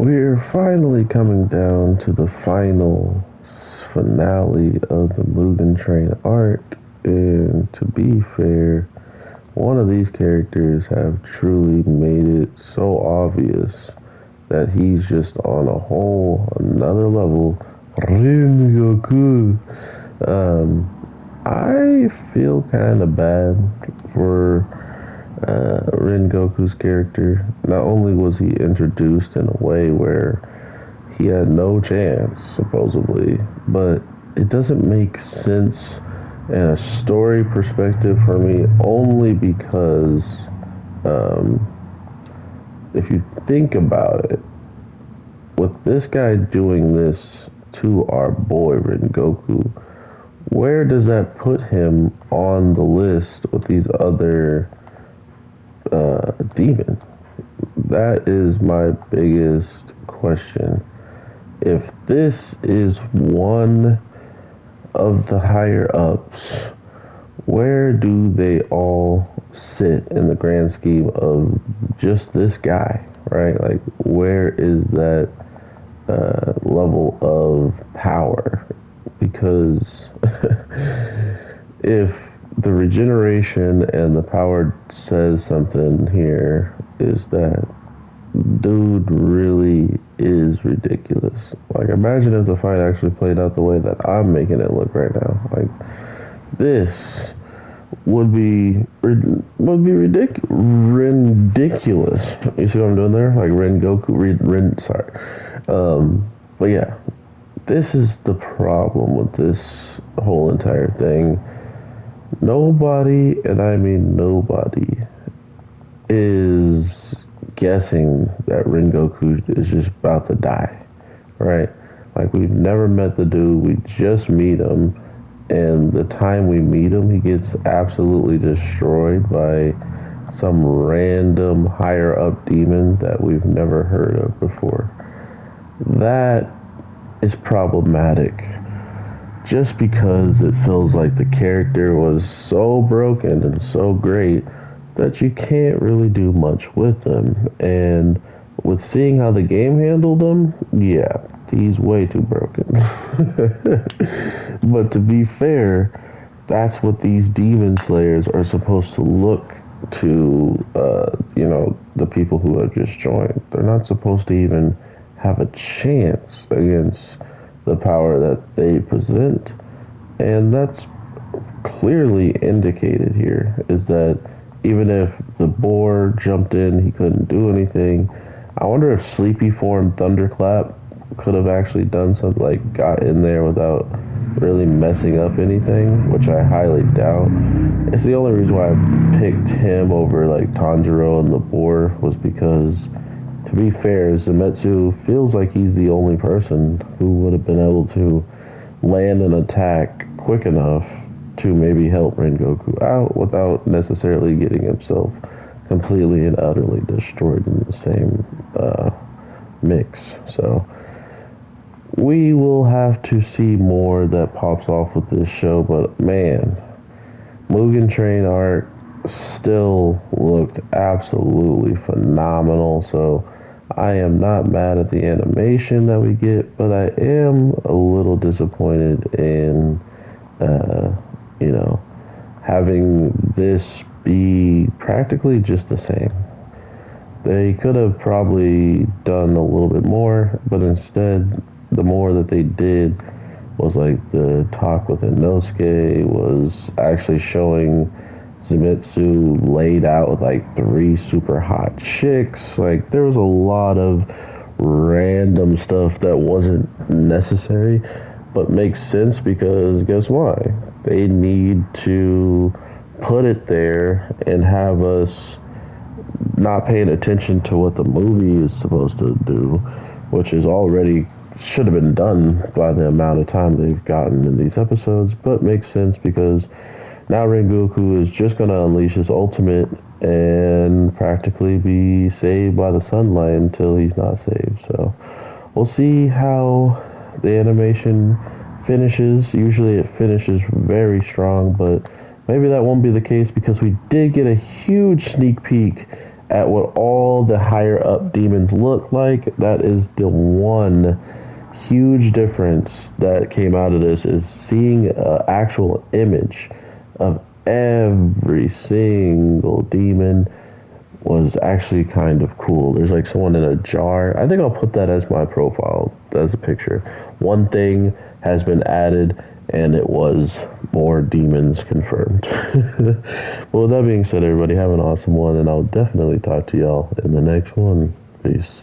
We're finally coming down to the final finale of the Mugen Train arc, and to be fair, one of these characters have truly made it so obvious that he's just on a whole another level. Rengoku. Um, I feel kind of bad for uh, Rengoku's character. Not only was he introduced in a way where he had no chance, supposedly, but it doesn't make sense in a story perspective for me only because um, if you think about it, with this guy doing this to our boy Rengoku, where does that put him on the list with these other uh, demons? That is my biggest question. If this is one of the higher ups, where do they all sit in the grand scheme of just this guy, right? Like, where is that uh, level of power? Because if the regeneration and the power says something here, is that dude really is ridiculous. Like, imagine if the fight actually played out the way that I'm making it look right now. Like, this would be would be ridiculous. Ridiculous. You see what I'm doing there? Like Ren Goku. Ren sorry. Um, but yeah, this is the problem with this whole entire thing. Nobody, and I mean nobody, is guessing that Rengoku is just about to die, right? Like we've never met the dude, we just meet him, and the time we meet him, he gets absolutely destroyed by some random higher up demon that we've never heard of before. That is problematic. Just because it feels like the character was so broken and so great that you can't really do much with them. And with seeing how the game handled them, yeah, he's way too broken. but to be fair, that's what these demon slayers are supposed to look to, uh, you know, the people who have just joined. They're not supposed to even have a chance against the power that they present. And that's clearly indicated here is that even if the boar jumped in, he couldn't do anything. I wonder if Sleepy Form Thunderclap could have actually done something like got in there without really messing up anything, which I highly doubt. It's the only reason why I picked him over like Tanjiro and the boar was because, to be fair, Zenitsu feels like he's the only person who would have been able to land an attack quick enough to maybe help Rengoku out without necessarily getting himself completely and utterly destroyed in the same uh, mix. So we will have to see more that pops off with this show, but man, Mugen Train art still looked absolutely phenomenal. So I am not mad at the animation that we get, but I am a little disappointed in uh, you know, having this be practically just the same. They could have probably done a little bit more, but instead, the more that they did was like the talk with Inosuke was actually showing Zenitsu laid out with like three super hot chicks. Like there was a lot of random stuff that wasn't necessary, but makes sense because guess why? They need to put it there and have us not paying attention to what the movie is supposed to do, which is already should have been done by the amount of time they've gotten in these episodes, but makes sense because now Rengoku is just going to unleash his ultimate and practically be saved by the sunlight until he's not saved. So we'll see how the animation finishes. Usually it finishes very strong, but maybe that won't be the case because we did get a huge sneak peek at what all the higher up demons look like, that is the one huge difference that came out of this is seeing an actual image of every single demon was actually kind of cool. There's like someone in a jar. I think I'll put that as my profile, as a picture. One thing has been added, and it was more demons confirmed. well, with that being said, everybody, have an awesome one, and I'll definitely talk to y'all in the next one. Peace.